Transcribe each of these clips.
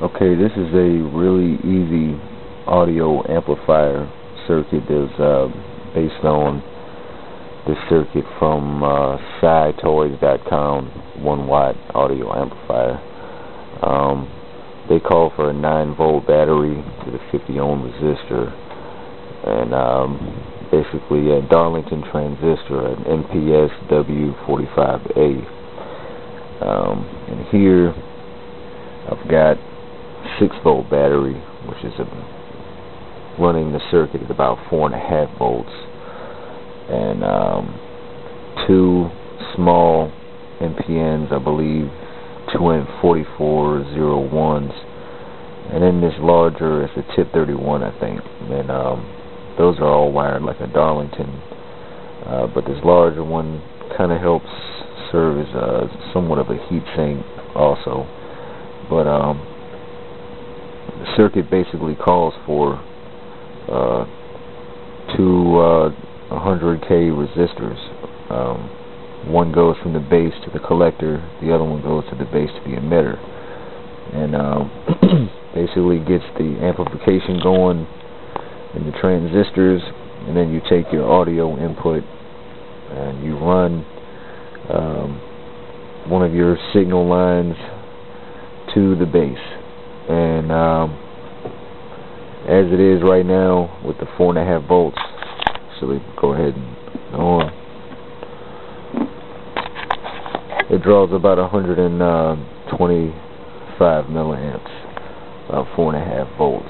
Okay, this is a really easy audio amplifier circuit that's uh, based on the circuit from uh, SciToys.com 1 watt audio amplifier. Um, they call for a 9 volt battery with a 50 ohm resistor and um, basically a Darlington transistor, an MPS W45A. Um, and here I've got 6 volt battery which is running the circuit at about 4.5 volts. And um, two small NPNs I believe 2 4401s and then this larger is a TIP 31 I think. And um, those are all wired like a Darlington. Uh, but this larger one kind of helps serve as a, somewhat of a heat sink also. But um, the circuit basically calls for uh, two uh, 100k resistors. Um, one goes from the base to the collector, the other one goes to the base to the emitter. And um, basically gets the amplification going in the transistors, and then you take your audio input and you run um, one of your signal lines to the base and um, as it is right now with the four and a half volts so we go ahead and on. It draws about 125 milliamps about four and a half volts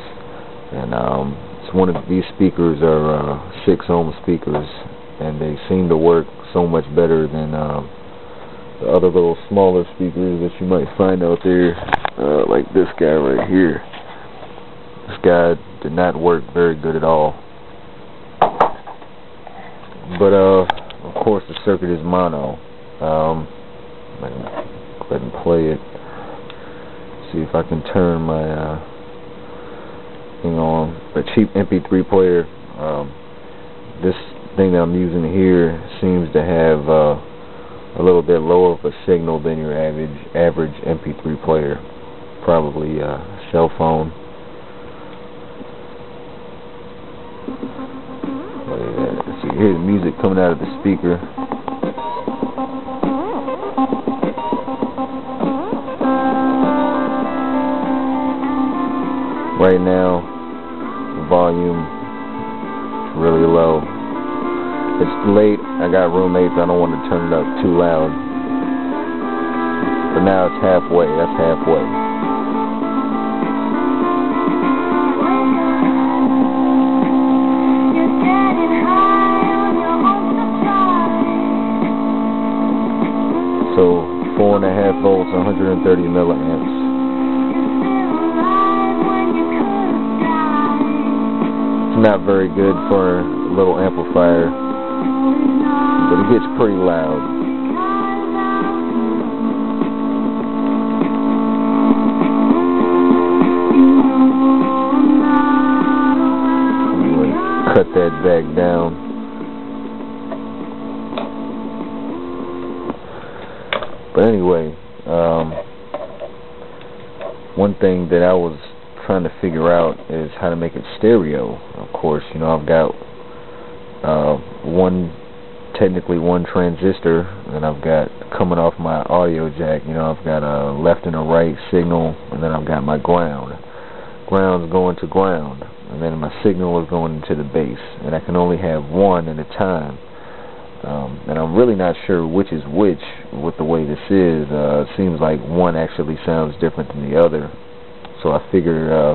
and um, it's one of these speakers are uh, six ohm speakers and they seem to work so much better than um, the other little smaller speakers that you might find out there, uh, like this guy right here. This guy did not work very good at all. But, uh, of course the circuit is mono. Um, I can go ahead and play it. See if I can turn my, uh, thing on. A cheap MP3 player. Um, this thing that I'm using here seems to have, uh, a little bit lower of a signal than your average average MP3 player, probably a cell phone. Let's see, hear the music coming out of the speaker. Right now, the volume is really low. It's late. I got roommates. I don't want to turn it up too loud. But now it's halfway. That's halfway. 130 milliamps. It's not very good for a little amplifier but it gets pretty loud. Cut that back down. But anyway, um, one thing that I was trying to figure out is how to make it stereo. Of course, you know, I've got uh, one technically one transistor and I've got coming off my audio jack you know I've got a left and a right signal and then I've got my ground ground's going to ground and then my signal is going into the base and I can only have one at a time um, and I'm really not sure which is which with the way this is. Uh, it seems like one actually sounds different than the other. So I figure uh,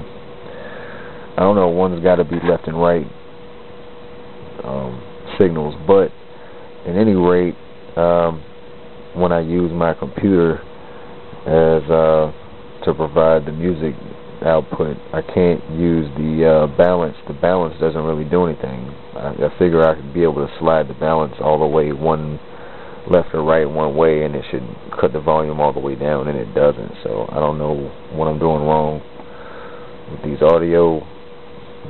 I don't know one's got to be left and right um, signals. But at any rate, um, when I use my computer as uh, to provide the music output, I can't use the uh, balance. The balance doesn't really do anything. I, I figure I could be able to slide the balance all the way one left or right one way, and it should cut the volume all the way down, and it doesn't. So I don't know what I'm doing wrong with these audio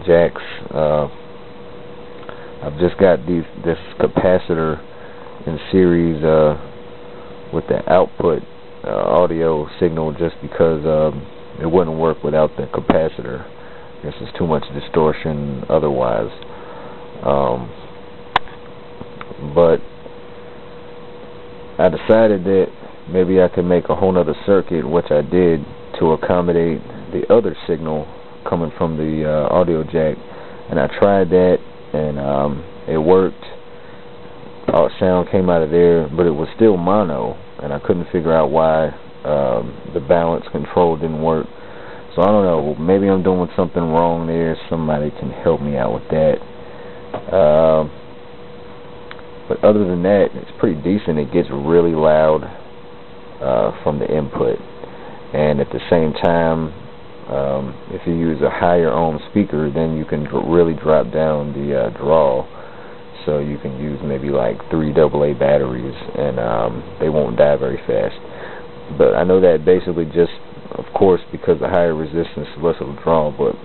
jacks. Uh, I've just got these this capacitor in series uh, with the output uh, audio signal just because um, it wouldn't work without the capacitor. I guess there's too much distortion otherwise. Um, but I decided that maybe I could make a whole other circuit, which I did, to accommodate the other signal coming from the uh, audio jack. And I tried that, and um, it worked. All sound came out of there, but it was still mono, and I couldn't figure out why um, the balance control didn't work. So I don't know. Maybe I'm doing something wrong there. Somebody can help me out with that. Uh, but other than that, it's pretty decent. It gets really loud uh, from the input. And at the same time, um, if you use a higher ohm speaker, then you can dr really drop down the uh, draw. So you can use maybe like three AA batteries, and um, they won't die very fast. But I know that basically just, of course, because the higher resistance, less of a draw. But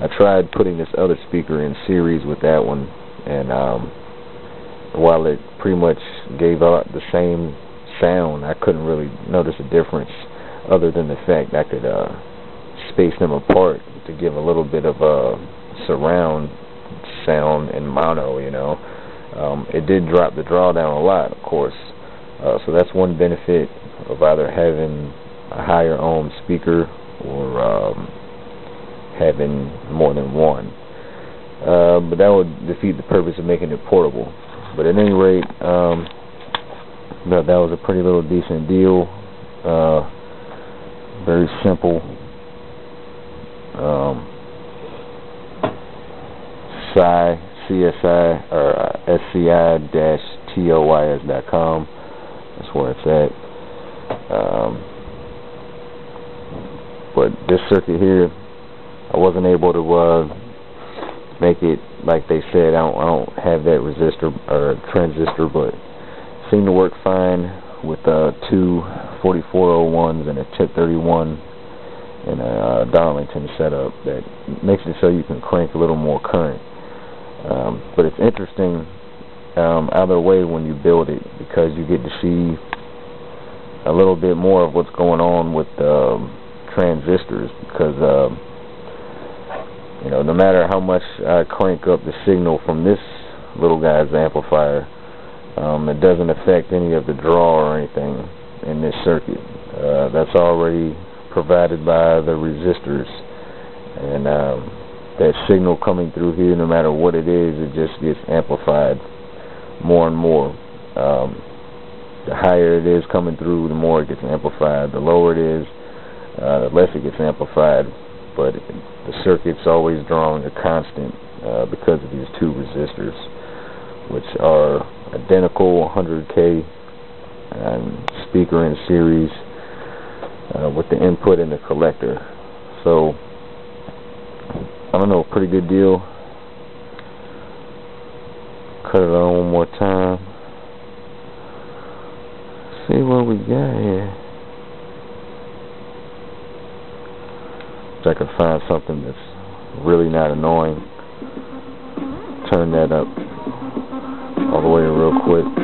I tried putting this other speaker in series with that one, and um, while it pretty much gave out the same sound, I couldn't really notice a difference other than the fact I could uh, space them apart to give a little bit of a surround sound in mono, you know. Um, it did drop the drawdown a lot, of course. Uh, so that's one benefit of either having a higher ohm speaker or um, having more than one. Uh, but that would defeat the purpose of making it portable. But at any rate, um, that that was a pretty little decent deal. Uh, very simple. Um, Psi, CSI, or uh, SCI-TOYS.com. That's where it's at. Um, but this circuit here, I wasn't able to uh, make it like they said. I don't, I don't have that resistor or transistor, but seemed to work fine with uh, two 4401s and a 1031 and a uh, Darlington setup that makes it so you can crank a little more current. Um, but it's interesting um, either way when you build it because you get to see a little bit more of what's going on with um, transistors because uh, you know no matter how much I crank up the signal from this little guy's amplifier um, it doesn't affect any of the draw or anything in this circuit. Uh, that's already provided by the resistors. And um, that signal coming through here no matter what it is it just gets amplified more and more um, the higher it is coming through, the more it gets amplified. The lower it is, uh, the less it gets amplified. But the circuit's always drawing a constant uh, because of these two resistors, which are identical 100K and speaker in series uh, with the input and the collector. So, I don't know, pretty good deal. Cut it on more time see what we got here. If I can find something that's really not annoying, turn that up all the way real quick.